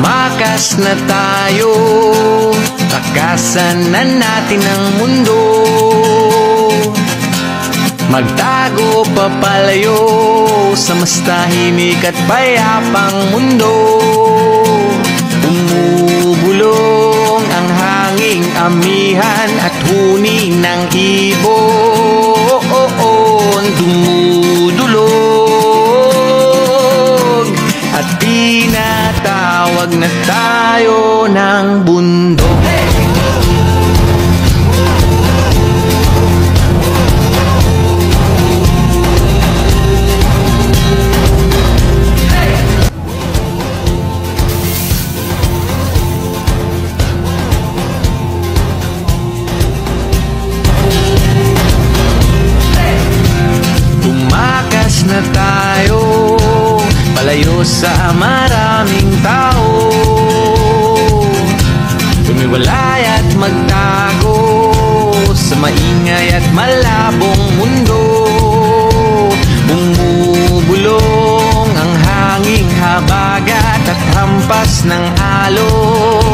Tumakas na tayo. Takasan na natin ang mundo. Magtago papalayo Sa mas tahimik at payapang mundo. Umubulong ang hanging amihan At huni ng ibon na tayo ng bundok. Na tayo Palayo sa maraming Tumiwalay at magtago Sa maingay at malabong mundo. Bumubulong ang hanging habagat At hampas ng alon